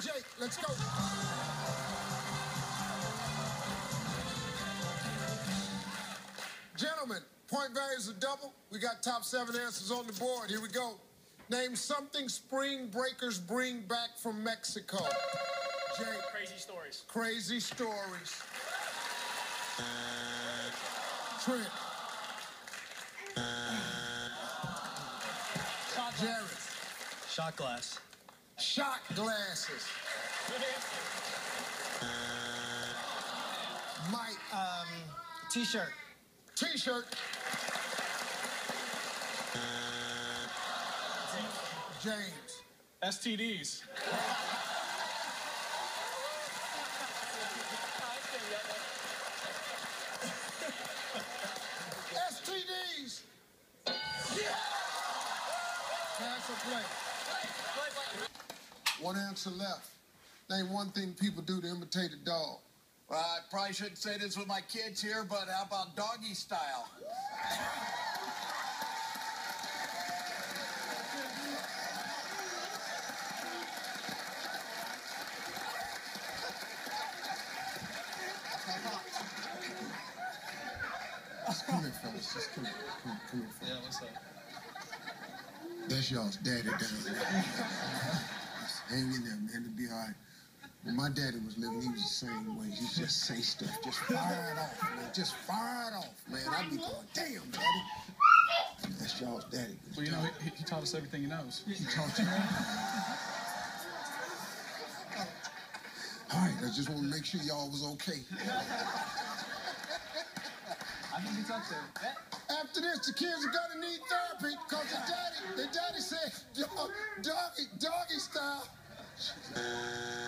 Jake, let's go. Gentlemen, point values are double. We got top seven answers on the board. Here we go. Name something spring breakers bring back from Mexico. Jake, Crazy stories. crazy stories. Trent, Jared, Shot glass. Shot glasses. Mike, Um, T-shirt. T-shirt. James. STDs. STDs. Yeah. Pass or play. One answer left. Name one thing people do to imitate a dog. Well, I probably shouldn't say this with my kids here, but how about doggy style? Just come here, fellas. Just come here. Come here, come here fellas. Yeah, what's up? That's y'all's daddy down there. Hang in there, man. It'll be all right. When my daddy was living, he was the same way. He just say stuff. Just fire it off, man. Just fire it off, man. I'd be going, damn, daddy. That's y'all's daddy. Well, you know, he, he taught us everything he knows. He taught you. All right, I just want to make sure y'all was okay. I think he touched it. After this, the kids are gonna need therapy because their daddy, their daddy said doggy, doggy style. Jesus.